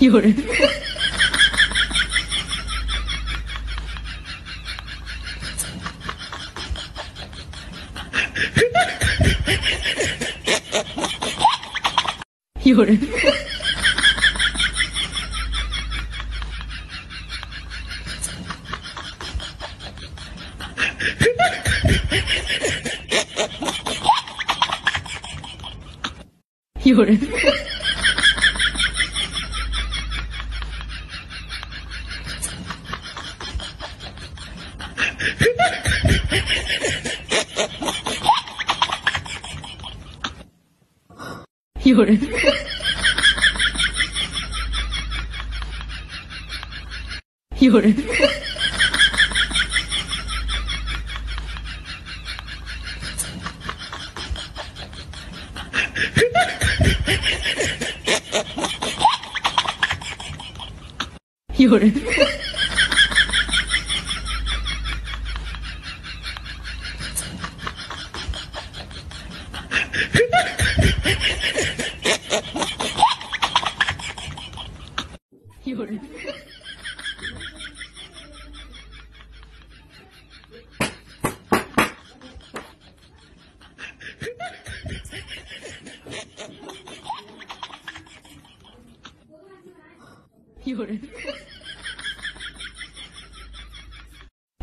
有人，有人，有人。有人，有人，有人。有人，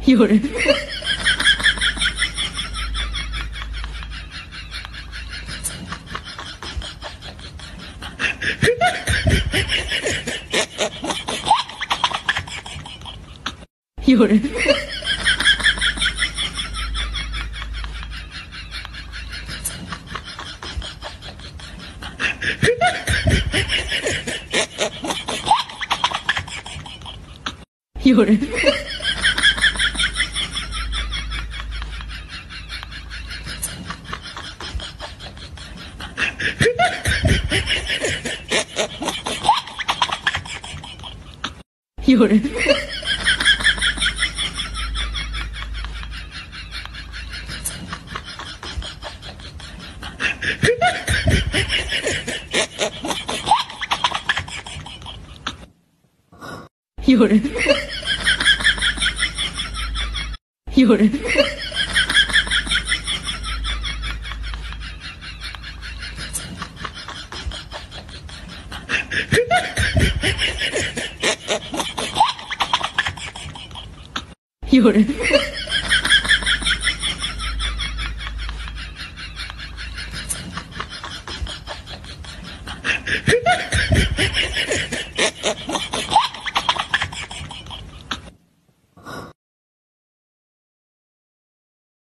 有人，有人，有人，有人，有人，有人，有人，